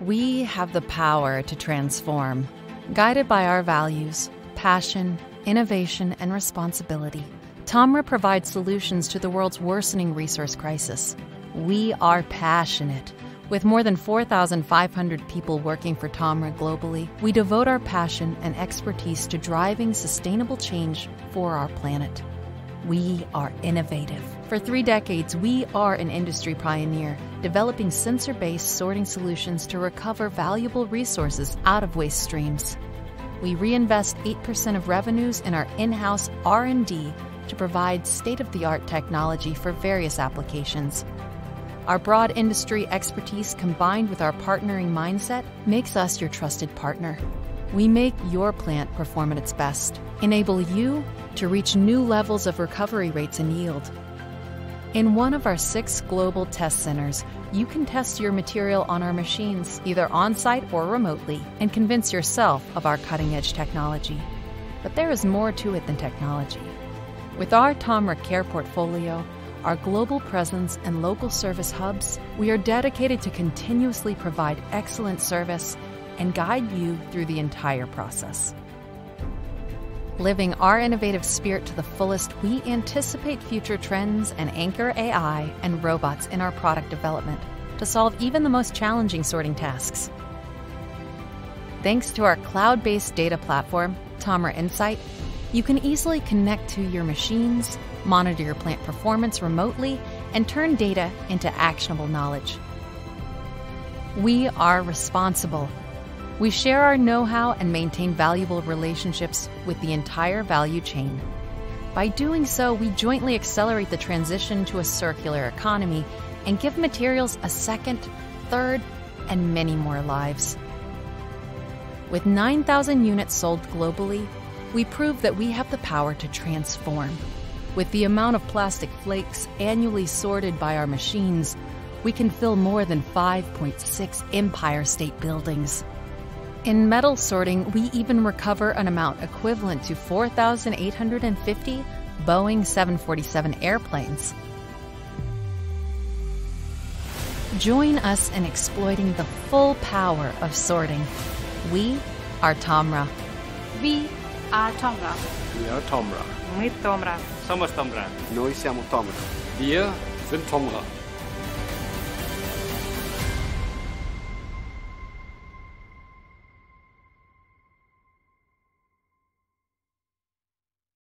We have the power to transform. Guided by our values, passion, innovation, and responsibility, Tomra provides solutions to the world's worsening resource crisis. We are passionate. With more than 4,500 people working for Tomra globally, we devote our passion and expertise to driving sustainable change for our planet. We are innovative. For three decades, we are an industry pioneer, developing sensor based sorting solutions to recover valuable resources out of waste streams. We reinvest 8% of revenues in our in-house R&D to provide state-of-the-art technology for various applications. Our broad industry expertise combined with our partnering mindset makes us your trusted partner. We make your plant perform at its best, enable you to reach new levels of recovery rates and yield. In one of our six global test centers, you can test your material on our machines, either on site or remotely, and convince yourself of our cutting edge technology. But there is more to it than technology. With our Tomra Care portfolio, our global presence and local service hubs, we are dedicated to continuously provide excellent service and guide you through the entire process. Living our innovative spirit to the fullest, we anticipate future trends and anchor AI and robots in our product development to solve even the most challenging sorting tasks. Thanks to our cloud based data platform, Tomra Insight, you can easily connect to your machines, monitor your plant performance remotely, and turn data into actionable knowledge. We are responsible we share our know how and maintain valuable relationships with the entire value chain. By doing so, we jointly accelerate the transition to a circular economy and give materials a second, third, and many more lives. With 9,000 units sold globally, we prove that we have the power to transform. With the amount of plastic flakes annually sorted by our machines, we can fill more than 5.6 Empire State Buildings. In metal sorting, we even recover an amount equivalent to 4,850 Boeing 747 airplanes. Join us in exploiting the full power of sorting. We are Tomra. We are Tomra. We are Tomra. Mitt Tomra. Somos Tomra. Noi siamo Tomra. Wir sind Tomra.